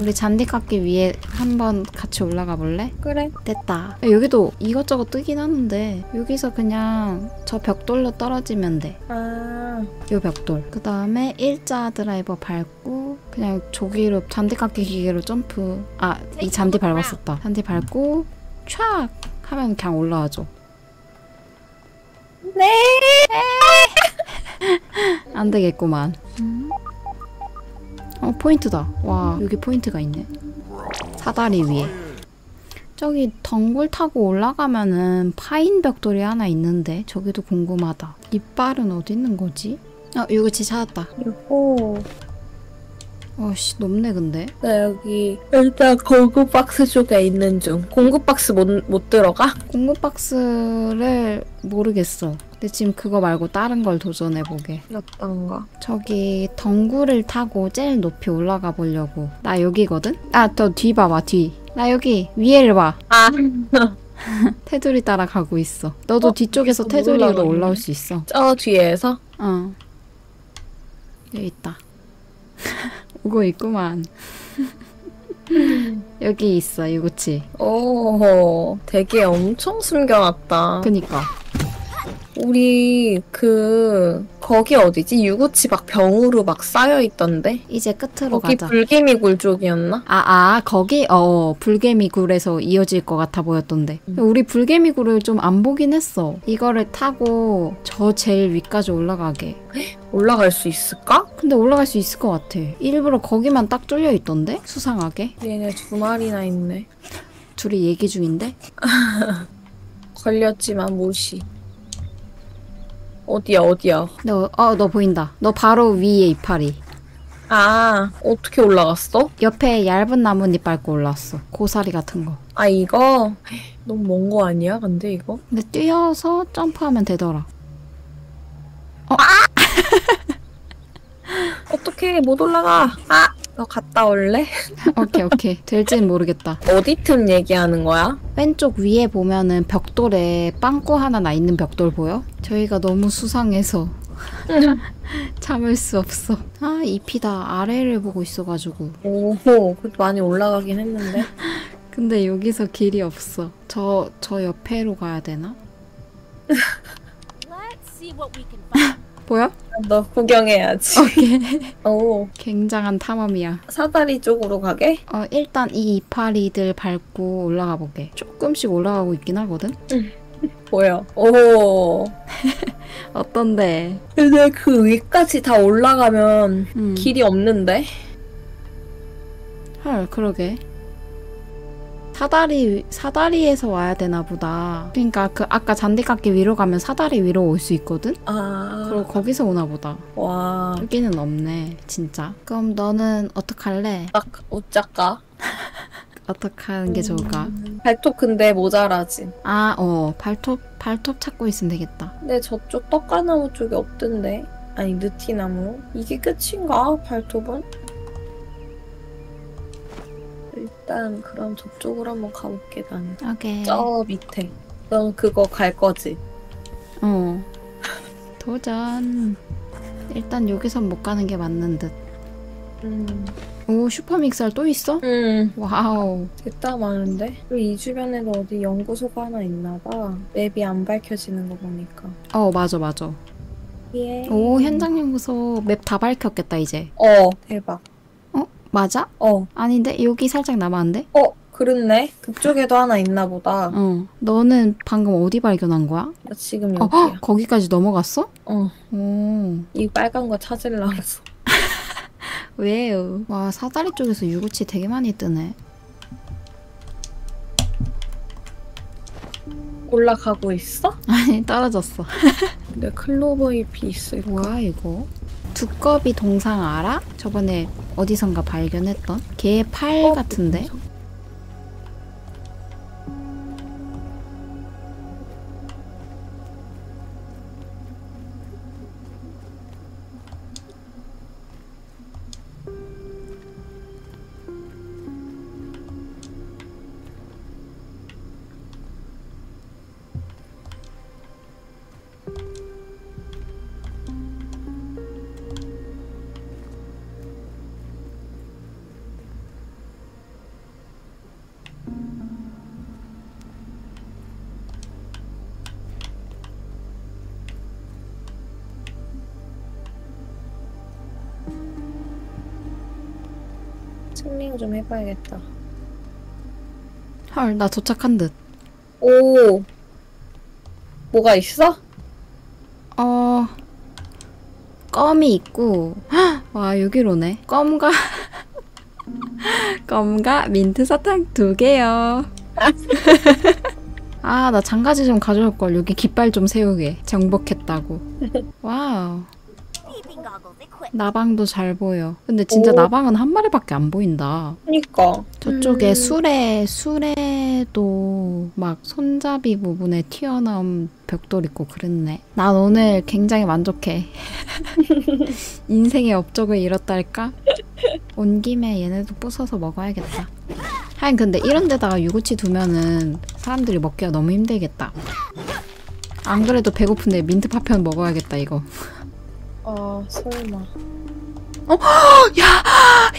우리 잔디 깎기 위에 한번 같이 올라가 볼래? 그래. 됐다. 야, 여기도 이것저것 뜨긴 하는데 여기서 그냥 저 벽돌로 떨어지면 돼. 아, 요 벽돌. 그 다음에 일자 드라이버 밟고 그냥 조기로 잔디 깎기 기계로 점프. 아, 이 잔디 밟았었다. 잔디 밟고 촥 하면 그냥 올라와줘. 네. 안 되겠구만. 어, 포인트다. 와, 여기 포인트가 있네. 사다리 위에. 저기 덩굴 타고 올라가면은 파인 벽돌이 하나 있는데 저기도 궁금하다. 이빨은 어디 있는 거지? 어, 유구치 찾았다. 요호. 어씨, 높네 근데. 나 여기 일단 공급 박스 쪽에 있는 중. 공급 박스 못, 못 들어가? 공급 박스를 모르겠어. 근데 지금 그거 말고 다른 걸 도전해 보게. 어떤 거? 저기 덩굴을 타고 제일 높이 올라가 보려고. 나 여기거든? 아, 더뒤 봐봐, 뒤. 나 여기 위에를 봐. 아, 테두리 따라 가고 있어. 너도 어, 뒤쪽에서 테두리로 올라가네. 올라올 수 있어. 저 뒤에서? 어. 여기 있다. 오고 있구만. 여기 있어, 유구치. 오, 되게 엄청 숨겨놨다. 그니까. 우리 그 거기 어디지? 유구치 막 병으로 막 쌓여 있던데. 이제 끝으로 거기 가자. 불개미굴 쪽이었나? 아, 아, 거기? 어, 불개미굴에서 이어질 것 같아 보였던데. 음. 우리 불개미굴을 좀 안 보긴 했어. 이거를 타고 저 제일 위까지 올라가게. 올라갈 수 있을까? 근데 올라갈 수 있을 것 같아. 일부러 거기만 딱 뚫려 있던데? 수상하게. 얘네 두 마리나 있네. 둘이 얘기 중인데? 걸렸지만 무시. 어디야 어디야? 너, 어, 너 보인다. 너 바로 위에 이파리. 아 어떻게 올라갔어? 옆에 얇은 나뭇잎 밟고 올라왔어. 고사리 같은 거. 아 이거 너무 먼 거 아니야? 근데 이거? 근데 뛰어서 점프하면 되더라. 어떻게 못 올라가? 아, 너 갔다 올래? 오케이, 오케이. 될지는 모르겠다. 어디 틈 얘기하는 거야? 왼쪽 위에 보면은 벽돌에 빵꾸 하나 나 있는 벽돌 보여? 저희가 너무 수상해서 참을 수 없어. 아, 잎이다. 아래를 보고 있어가지고. 오호, 그래도 많이 올라가긴 했는데. 근데 여기서 길이 없어. 저, 저 옆에로 가야 되나? 보여? 너 구경해야지. 오케이. 오, 굉장한 탐험이야. 사다리 쪽으로 가게? 어, 일단 이 이파리들 밟고 올라가 보게. 조금씩 올라가고 있긴 하거든? 보여. 오. 어떤데? 근데 그 위까지 다 올라가면 음. 길이 없는데? 헐, 그러게. 사다리, 사다리에서 와야 되나 보다. 그러니까 그 아까 잔디깎기 위로 가면 사다리 위로 올 수 있거든? 아, 그리고 거기서 오나 보다. 와. 여기는 없네, 진짜. 그럼 너는 어떡할래? 딱 옷작가. 어떡하는 게 좋을까? 발톱 근데 모자라지. 아, 어, 발톱, 발톱 찾고 있으면 되겠다. 근데 저쪽 떡가나무 쪽에 없던데. 아니 느티나무. 이게 끝인가? 발톱은? 일단 그럼 저쪽으로 한번 가볼게 나는. 오케이. 저 밑에. 넌 그거 갈 거지? 어. 도전. 일단 여기선 못 가는 게 맞는 듯. 음. 오, 슈퍼믹살 또 있어? 음. 와우. 됐다 많은데? 그리고 이 주변에도 어디 연구소가 하나 있나 봐. map이 안 밝혀지는 거 보니까. 어, 맞아, 맞아. 예. 오, 현장 연구소 map 다 밝혔겠다, 이제. 어, 대박. 어? 맞아? 어. 아닌데? 여기 살짝 남았는데? 어, 그렇네. 그쪽에도 하나 있나 보다. 어. 너는 방금 어디 발견한 거야? 나 지금 어, 여기야. 헉, 거기까지 넘어갔어? 어. 오. 이 빨간 거 찾으려고. 왜요? 와, 사다리 쪽에서 유구치 되게 많이 뜨네. 올라가고 있어? 아니, 떨어졌어. 근데 클로버 잎이 있을까? 뭐야, 이거? 두꺼비 동상 알아? 저번에 어디선가 발견했던? 걔팔 어, 같은데? 승링 좀 해봐야겠다. 헐, 나 도착한 듯. 오. 뭐가 있어? 어, 껌이 있고, 헉, 와, 여기로네. 껌과, 껌과 민트 사탕 두 개요. 아, 나 잔가지 좀 가져올 걸. 여기 깃발 좀 세우게. 정복했다고. 와우. 나방도 잘 보여. 근데 진짜 오. 나방은 한 마리밖에 안 보인다. 그니까. 저쪽에 음. 수레, 수레도 막 손잡이 부분에 튀어나온 벽돌 있고 그랬네. 난 오늘 굉장히 만족해. 인생의 업적을 이뤘달까? 온 김에 얘네도 부숴서 먹어야겠다. 하긴 근데 이런 데다가 유구치 두면은 사람들이 먹기가 너무 힘들겠다. 안 그래도 배고픈데 민트 파편 먹어야겠다 이거. 아, 설마. 야!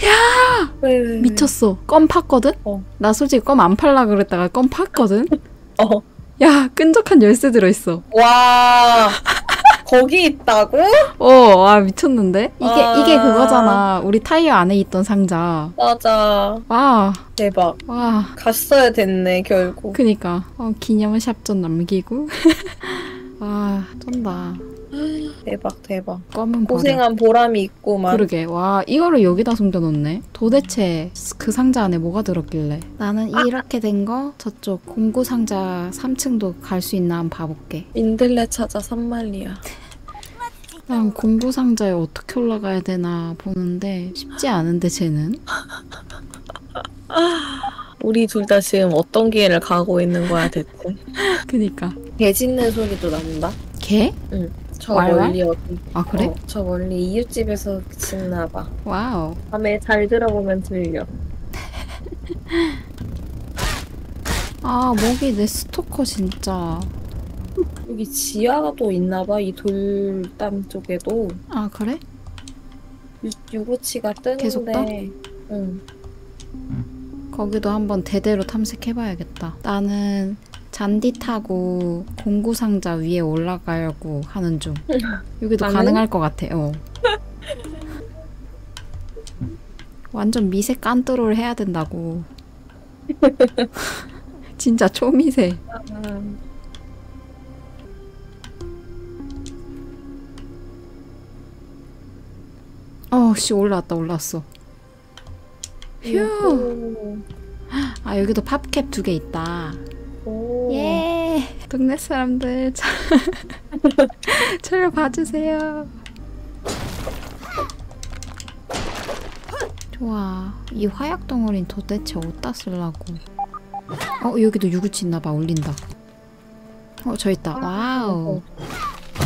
야! 왜, 왜, 왜? 미쳤어. 껌 팠거든? 어. 나 솔직히 껌 안 팔라 그랬다가 껌 팠거든? 어. 야, 끈적한 열쇠 들어있어. 와. 거기 있다고? 어, 와, 미쳤는데? 이게, 아. 이게 그거잖아. 우리 타이어 안에 있던 상자. 맞아. 와, 대박. 와. 갔어야 됐네, 결국. 그니까. 어, 기념샵 좀 남기고. 와, 쩐다. 대박, 대박. 껌은 버려. 고생한 보람이 있고만. 그러게. 와, 이거를 여기다 숨겨놓네. 도대체 그 상자 안에 뭐가 들었길래. 나는 이렇게 된 거 저쪽 공구 상자 3층도 갈 수 있나 한번 봐볼게. 민들레 찾아 산말리야. 난 공구 상자에 어떻게 올라가야 되나 보는데 쉽지 않은데 쟤는 우리 둘 다 지금 어떤 길을 가고 있는 거야, 대체? 그니까 개 짖는 소리도 난다. 개? 저 왈왈? 멀리 어디? 아 그래? 어, 저 멀리 이웃집에서 짖나 봐. wow 밤에 잘 들어보면 들려. 아 목이 내 스토커 진짜 여기 지하가 또 있나 봐. 이 돌담 쪽에도 아 그래? 유, 유구치가 뜨는데. 계속 떠? 응. 거기도 한번 대대로 탐색해봐야겠다 나는 잔디 타고 공구 상자 위에 올라가려고 하는 중. 여기도 나는? 가능할 것 같아 어. 완전 미세 깐뚜로를 해야 된다고. 진짜 초미세. 음. 어씨 올라왔다 올라왔어. 휴. 아 여기도 pop cap 두 개 있다 동네 사람들 저- 저를 봐주세요. 좋아. 이 화약 덩어리는 도대체 어디다 쓰려고? 어 여기도 유구치 있나봐. 올린다. 어 저 있다. wow.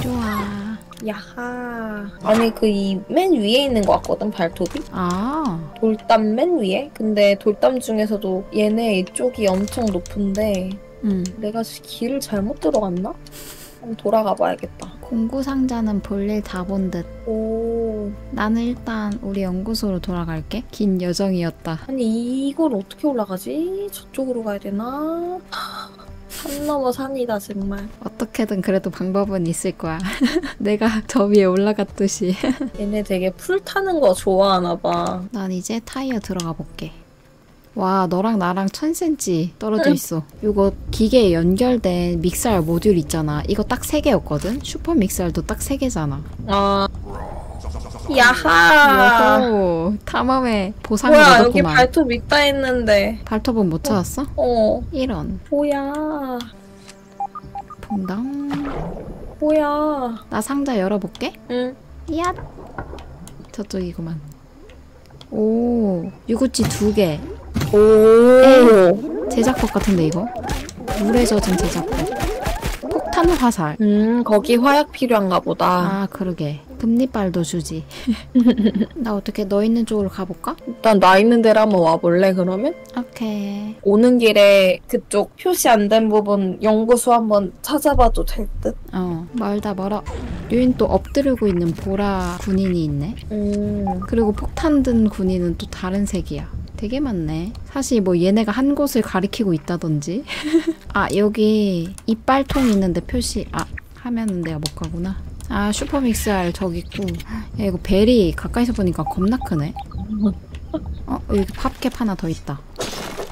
좋아. 야하. 아니 그 이 맨 위에 있는 것 같거든 발톱이. 아. 돌담 맨 위에. 근데 돌담 중에서도 얘네 이쪽이 엄청 높은데 음. 내가 길을 잘못 들어갔나? 한번 돌아가 봐야겠다. 공구 상자는 볼일 다 본 듯 오. 나는 일단 우리 연구소로 돌아갈게 긴 여정이었다 아니 이걸 어떻게 올라가지? 저쪽으로 가야 되나? 산 넘어 산이다 정말. 어떻게든 그래도 방법은 있을 거야. 내가 저 위에 올라갔듯이. 얘네 되게 풀 타는 거 좋아하나 봐. 난 이제 타이어 들어가 볼게. 와, 너랑 나랑 1000cm 떨어져 있어. 이거 기계에 연결된 믹서알 모듈 있잖아. 이거 딱 3개였거든? 슈퍼 믹서알도 딱 3개잖아. 아. 야하. 여호, 탐험의 보상을 뭐야 여기 얻었구만. 발톱 있다 했는데. 발톱은 못 찾았어? 어. 이런. 뭐야. 퐁당. 뭐야. 나 상자 열어볼게. 응. 야 저쪽이구만. 오, 유구치 두 개. 오. 제작법 같은데 이거? 물에 젖은 제작법 폭탄 화살 음 거기 화약 필요한가 보다. 아 그러게 금리빨도 주지 나 어떻게 너 있는 쪽으로 가볼까? 일단 나 있는 데로 한번 와볼래 그러면? 오케이 오는 길에 그쪽 표시 안 된 부분 연구소 한번 찾아봐도 될 듯? 어 멀다 멀어 유인 또 엎드리고 있는 보라 군인이 있네 음. 그리고 폭탄 든 군인은 또 다른 색이야 되게 많네. 사실 뭐 얘네가 한 곳을 가리키고 있다든지. 아 여기 이빨통 있는데 표시 아 하면은 내가 못 가구나. 아 슈퍼믹스 알 저기 있고. 야 이거 벨이 가까이서 보니까 겁나 크네. 어 여기 팝캡 하나 더 있다.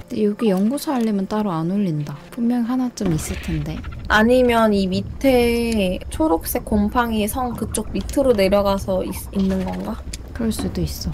근데 여기 연구소 하려면 따로 안 올린다. 분명 하나쯤 있을 텐데. 아니면 이 밑에 초록색 곰팡이 성 그쪽 밑으로 내려가서 있, 있는 건가? 그럴 수도 있어.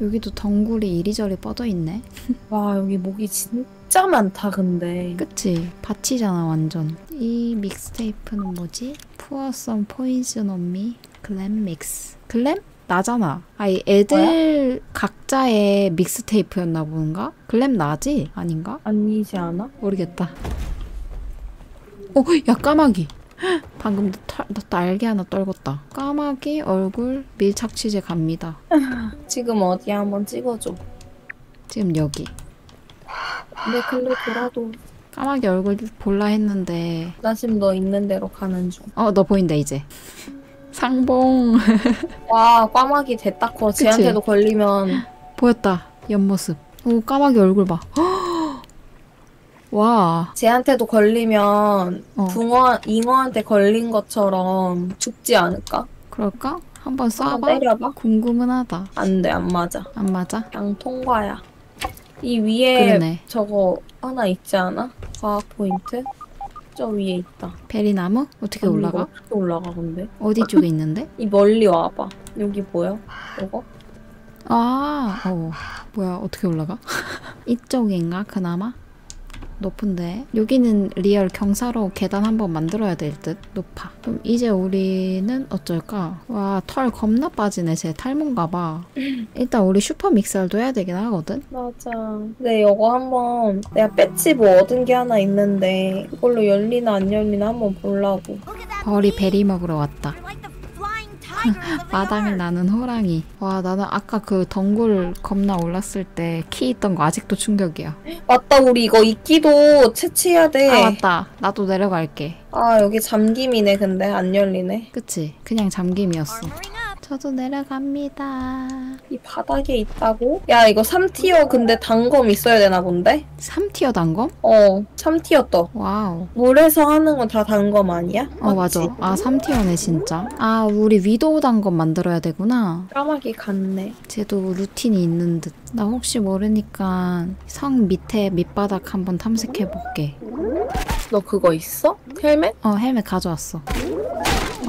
여기도 덩굴이 이리저리 뻗어 있네. 와 여기 모기 진짜 많다 근데 그치? 밭이잖아 완전. 이 믹스테이프는 뭐지? Pour some poison on me. 글램 믹스. 글램? 나잖아. 아이 애들 각자의 믹스테이프였나 보는가? 글램 나지? 아닌가? 아니지 않아? 모르겠다. 어, 야 까마귀. 헉, 방금 털, 날개 하나 떨궜다. 까마귀 얼굴 밀착 취재 갑니다. 지금 어디 한번 찍어줘 지금 여기. 내 글로 돌아도 까마귀 얼굴 볼라 했는데 나 지금 너 있는 대로 가는 어너 보인다 이제. 상봉 중와 까마귀 됐다 커 쟤한테도 걸리면 보였다 옆모습. 오 까마귀 얼굴 봐. 헉! 와. 쟤한테도 걸리면 어. 붕어 잉어한테 걸린 것처럼 죽지 않을까? 그럴까? 한번 쏴봐. 때려봐 궁금은 하다. 안 돼 안 맞아 안 맞아? 그냥 통과야 이 위에 그러네. 저거 하나 있지 않아? 과학 포인트? 저 위에 있다 베리나무? 어떻게 아니, 올라가? 어떻게 올라가 근데? 어디 쪽에 있는데? 이 멀리 와봐 여기 보여? 이거? 아, 어. 뭐야, 어떻게 올라가? 이쪽인가, 그나마? 높은데. 여기는 real 경사로 계단 한번 만들어야 될 듯. 높아. 그럼 이제 우리는 어쩔까? 와, 털 겁나 빠지네. 쟤 탈모인가 봐. 일단 우리 슈퍼 믹서도 해야 되긴 하거든? 맞아 근데 이거 한번 내가 배지 뭐 얻은 게 하나 있는데 그걸로 열리나 안 열리나 한번 보려고 벌이. berry 먹으러 왔다. 마당을 yard. 나는 호랑이. 와, 나는 아까 그 덩굴 겁나 올랐을 때 키 있던 거 아직도 충격이야. 맞다 우리 이거 이끼도 채취해야 돼 아, 맞다. 나도 내려갈게. 아 여기 잠김이네 근데 안 열리네 그치? 그냥 잠김이었어. 저도 내려갑니다. 이 바닥에 있다고? 야 이거 3 tier 근데 단검 있어야 되나 본데? 3 tier 단검? 어 3 tier 떠 wow. 물에서 하는 건 다 단검 아니야? 어, 맞지? 맞아. 아, 3 tier네, 진짜. 아, 우리 widow 단검 만들어야 되구나. 까마귀 같네 쟤도 루틴이 있는 듯. 나 혹시 모르니까 성 밑에 밑바닥 한번 탐색해볼게. 너 그거 있어? 헬멧? 어, 헬멧 가져왔어.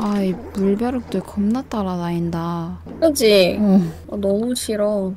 아, 이 물벼룩들 겁나 따라다닌다. 그지? 어, 어, 너무 싫어